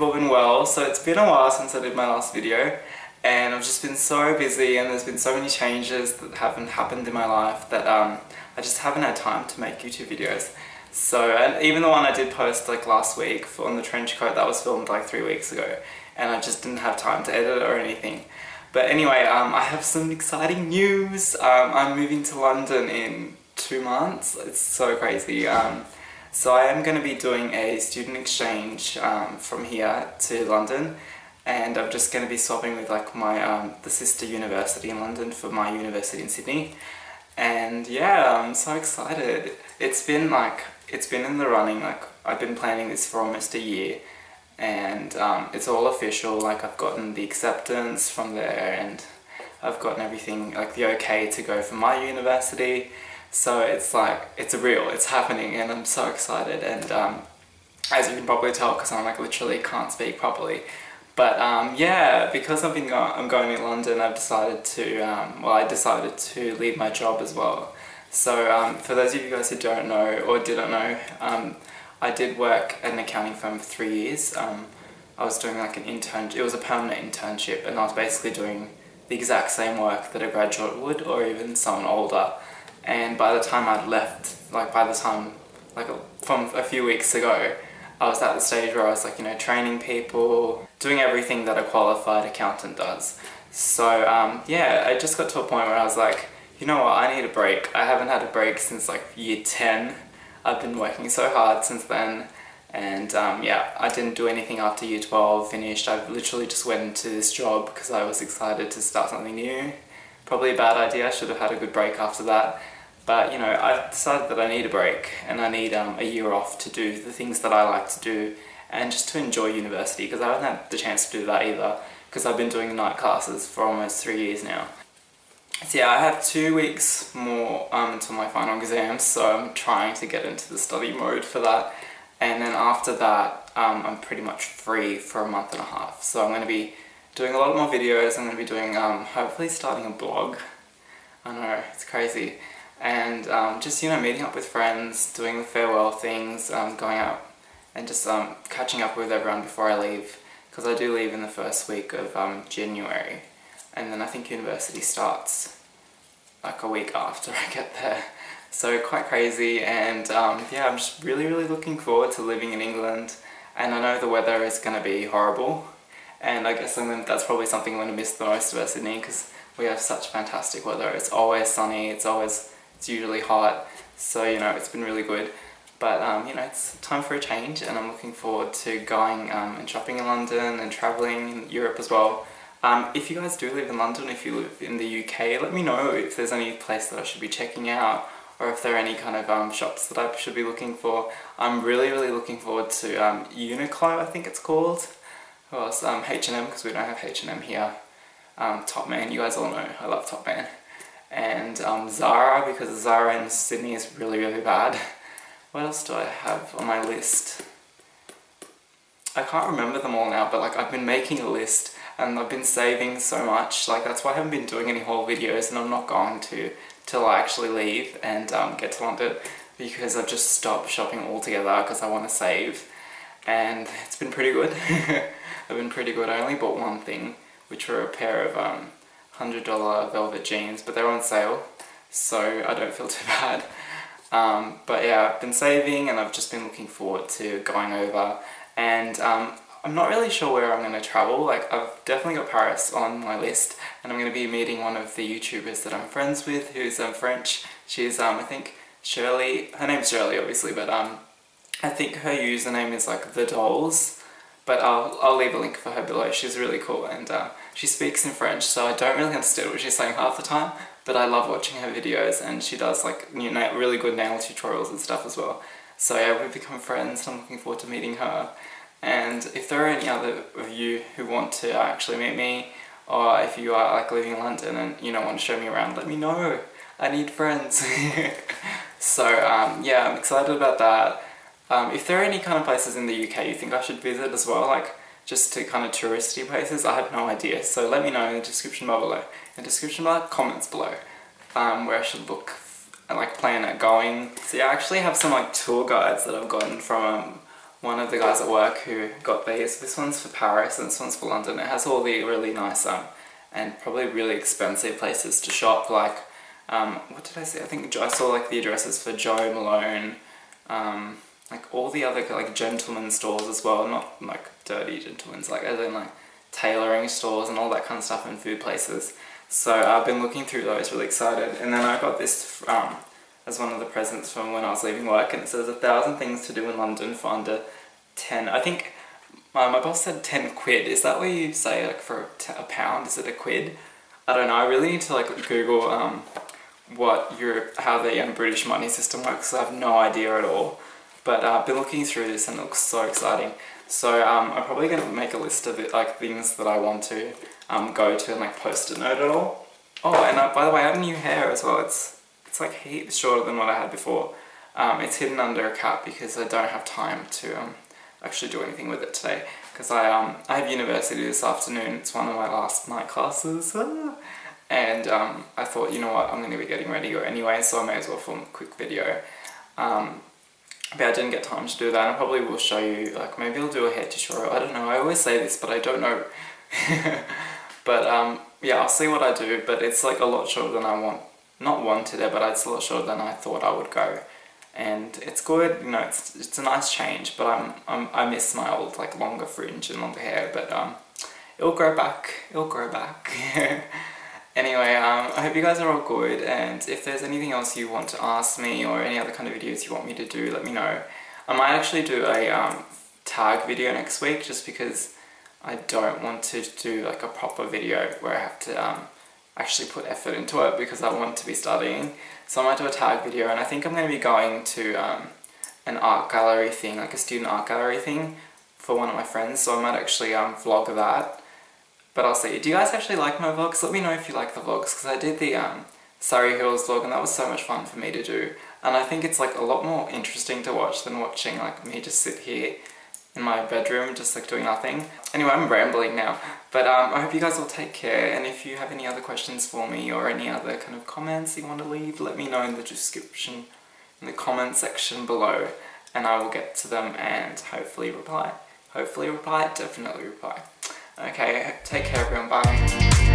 been well. So it's been a while since I did my last video and I've just been so busy and there's been so many changes that haven't happened in my life that um, I just haven't had time to make YouTube videos. So, and even the one I did post like last week on the trench coat, that was filmed like three weeks ago and I just didn't have time to edit it or anything. But anyway, um, I have some exciting news. Um, I'm moving to London in two months. It's so crazy. Um, so I am going to be doing a student exchange um, from here to London. And I'm just going to be swapping with like my um, the sister university in London for my university in Sydney. And yeah I'm so excited. It's been like it's been in the running. Like I've been planning this for almost a year. And um, it's all official. Like I've gotten the acceptance from there and I've gotten everything like the okay to go for my university so it's like, it's real, it's happening and I'm so excited and um, as you can probably tell because I'm like literally can't speak properly. But um, yeah, because I've been go I'm going to London, I've decided to, um, well I decided to leave my job as well. So um, for those of you guys who don't know or didn't know, um, I did work at an accounting firm for three years. Um, I was doing like an intern, it was a permanent internship and I was basically doing the exact same work that a graduate would or even someone older and by the time I'd left, like by the time, like from a few weeks ago, I was at the stage where I was like, you know, training people, doing everything that a qualified accountant does. So um, yeah, I just got to a point where I was like, you know what, I need a break. I haven't had a break since like year 10. I've been working so hard since then and um, yeah, I didn't do anything after year 12 finished. I literally just went into this job because I was excited to start something new. Probably a bad idea, I should have had a good break after that. But you know, I've decided that I need a break and I need um, a year off to do the things that I like to do and just to enjoy university because I haven't had the chance to do that either because I've been doing night classes for almost three years now. So yeah, I have two weeks more um, until my final exams, so I'm trying to get into the study mode for that. And then after that, um, I'm pretty much free for a month and a half. So I'm going to be doing a lot more videos, I'm going to be doing, um, hopefully starting a blog. I know, it's crazy. And um, just you know meeting up with friends, doing the farewell things, um, going out and just um, catching up with everyone before I leave. Because I do leave in the first week of um, January. And then I think university starts like a week after I get there. So quite crazy. And um, yeah I'm just really really looking forward to living in England. And I know the weather is going to be horrible and I guess gonna, that's probably something I'm going to miss the most about Sydney because we have such fantastic weather. It's always sunny, it's always it's usually hot, so you know, it's been really good. But um, you know, it's time for a change and I'm looking forward to going um, and shopping in London and travelling in Europe as well. Um, if you guys do live in London, if you live in the UK, let me know if there's any place that I should be checking out or if there are any kind of um, shops that I should be looking for. I'm really, really looking forward to um, Uniqlo, I think it's called. Or else, um, H&M, because we don't have H&M here. Um, Topman, you guys all know I love Topman and um, Zara because Zara in Sydney is really really bad. What else do I have on my list? I can't remember them all now but like I've been making a list and I've been saving so much like that's why I haven't been doing any haul videos and I'm not going to till I actually leave and um, get to London because I've just stopped shopping altogether because I want to save and it's been pretty good. I've been pretty good. I only bought one thing which were a pair of um, $100 velvet jeans, but they're on sale, so I don't feel too bad. Um, but yeah, I've been saving and I've just been looking forward to going over and um, I'm not really sure where I'm going to travel, like I've definitely got Paris on my list and I'm going to be meeting one of the YouTubers that I'm friends with who's um, French. She's, um, I think, Shirley, her name's Shirley obviously, but um, I think her username is like The Dolls, but I'll, I'll leave a link for her below. She's really cool and uh, she speaks in French, so I don't really understand what she's saying half the time, but I love watching her videos and she does like you know, really good nail tutorials and stuff as well. So yeah, we've become friends I'm looking forward to meeting her. And if there are any other of you who want to actually meet me, or if you are like living in London and you know want to show me around, let me know. I need friends. so um, yeah, I'm excited about that. Um, if there are any kind of places in the UK you think I should visit as well, like just to kind of touristy places, I have no idea. So let me know in the description bar below. In the description bar, comments below, um, where I should look and like plan at going. So yeah, I actually have some like tour guides that I've gotten from um, one of the guys at work who got these. This one's for Paris and this one's for London. It has all the really nice um, and probably really expensive places to shop like um, what did I say? I think I saw like the addresses for Jo Malone, um, like all the other like gentleman stores as well, not like dirty gentlemen's, like as in like tailoring stores and all that kind of stuff and food places. So I've been looking through those, really excited. And then I got this um, as one of the presents from when I was leaving work and it says a thousand things to do in London for under 10. I think uh, my boss said 10 quid. Is that what you say like for a pound? Is it a quid? I don't know. I really need to like Google um, what your how the um, British money system works. I have no idea at all. But uh, I've been looking through this and it looks so exciting. So um, I'm probably going to make a list of it, like things that I want to um, go to and like post a note at all. Oh, and uh, by the way, I have new hair as well. It's it's like heaps shorter than what I had before. Um, it's hidden under a cap because I don't have time to um, actually do anything with it today. Because I um I have university this afternoon. It's one of my last night classes. and um, I thought, you know what, I'm going to be getting ready anyway, so I may as well film a quick video. Um, but I didn't get time to do that. I probably will show you, like maybe I'll do a hair tutorial. I don't know. I always say this, but I don't know. but um, yeah, I'll see what I do. But it's like a lot shorter than I want. Not wanted it, but it's a lot shorter than I thought I would go. And it's good, you know, it's, it's a nice change, but I'm, I'm, I miss my old like longer fringe and longer hair, but um, it'll grow back, it'll grow back. Anyway, um, I hope you guys are all good and if there's anything else you want to ask me or any other kind of videos you want me to do, let me know. I might actually do a um, tag video next week just because I don't want to do like a proper video where I have to um, actually put effort into it because I want to be studying. So I might do a tag video and I think I'm going to be going to um, an art gallery thing, like a student art gallery thing for one of my friends so I might actually um, vlog that but I'll see. Do you guys actually like my vlogs? Let me know if you like the vlogs, because I did the um, Surry Hills vlog and that was so much fun for me to do. And I think it's like a lot more interesting to watch than watching like me just sit here in my bedroom just like doing nothing. Anyway, I'm rambling now. But um, I hope you guys will take care and if you have any other questions for me or any other kind of comments you want to leave, let me know in the description, in the comment section below and I will get to them and hopefully reply. Hopefully reply, definitely reply. Okay, take care everyone, bye.